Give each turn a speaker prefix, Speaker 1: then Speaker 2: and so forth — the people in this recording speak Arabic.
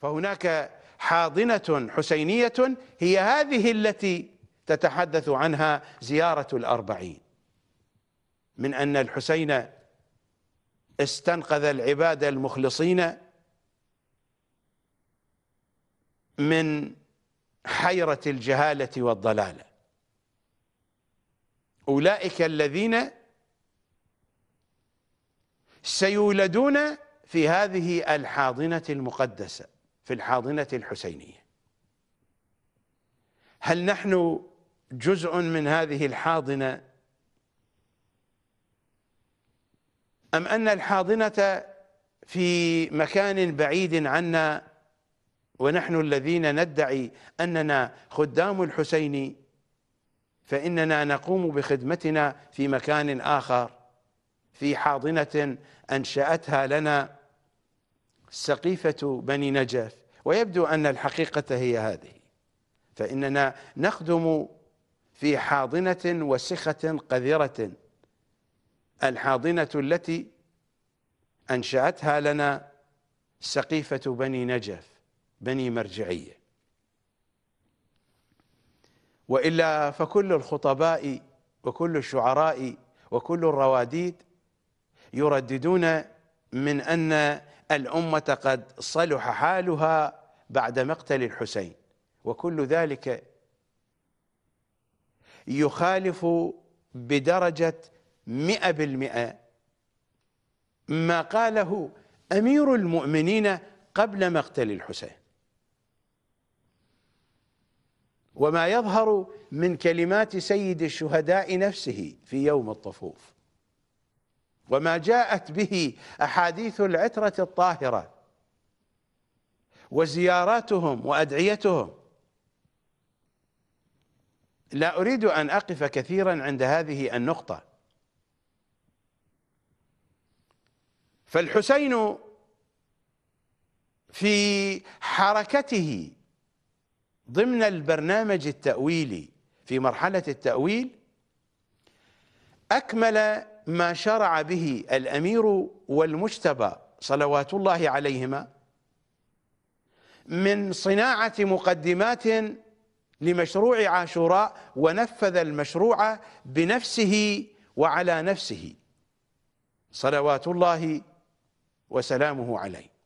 Speaker 1: فهناك حاضنة حسينية هي هذه التي تتحدث عنها زيارة الأربعين. من أن الحسين استنقذ العباد المخلصين من حيرة الجهالة والضلالة. أولئك الذين سيولدون في هذه الحاضنة المقدسة. في الحاضنة الحسينية. هل نحن جزء من هذه الحاضنة؟ أم أن الحاضنة في مكان بعيد عنا ونحن الذين ندعي أننا خدام الحسين فإننا نقوم بخدمتنا في مكان آخر في حاضنة أنشأتها لنا سقيفة بني نجف. ويبدو أن الحقيقة هي هذه. فإننا نخدم في حاضنة وسخة قذرة. الحاضنة التي أنشأتها لنا سقيفة بني نجف بني مرجعية. وإلا فكل الخطباء وكل الشعراء وكل الرواديد يرددون من أن الأمة قد صلح حالها بعد مقتل الحسين وكل ذلك يخالف بدرجة مئة بالمئة ما قاله أمير المؤمنين قبل مقتل الحسين. وما يظهر من كلمات سيد الشهداء نفسه في يوم الطفوف. وما جاءت به أحاديث العترة الطاهرة وزياراتهم وأدعيتهم. لا أريد أن أقف كثيرا عند هذه النقطة. فالحسين في حركته ضمن البرنامج التأويلي في مرحلة التأويل أكمل ما شرع به الأمير والمجتبى صلوات الله عليهما من صناعة مقدمات لمشروع عاشوراء ونفذ المشروع بنفسه وعلى نفسه صلوات الله وسلامه عليه.